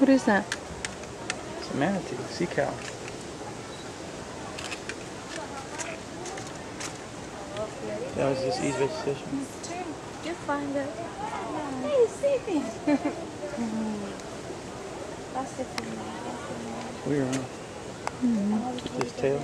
What is that? It's a manatee, sea cow. That was just easy vegetation. You find it. Hey, sleeping. That's the thing. Weird, huh? -hmm. His tail.